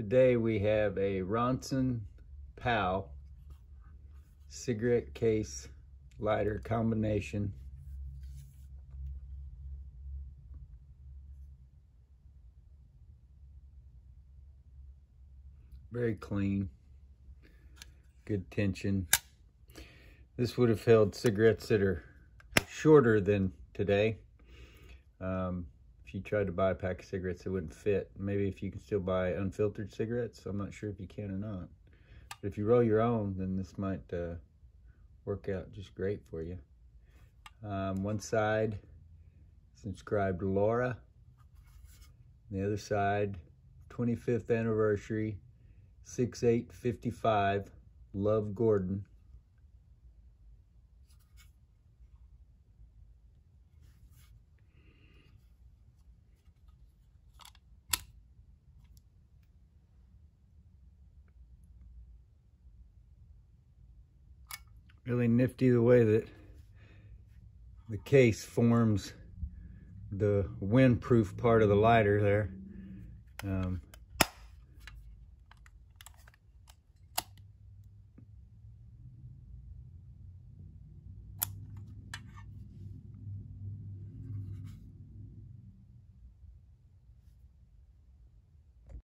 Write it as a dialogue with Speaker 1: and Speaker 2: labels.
Speaker 1: Today we have a Ronson Pal cigarette case lighter combination. Very clean, good tension. This would have held cigarettes that are shorter than today. Um, if you tried to buy a pack of cigarettes, it wouldn't fit. Maybe if you can still buy unfiltered cigarettes, I'm not sure if you can or not. But if you roll your own, then this might uh, work out just great for you. Um, one side is inscribed Laura. The other side, 25th anniversary, 6855, Love Gordon. Really nifty the way that the case forms the windproof part of the lighter there. Um,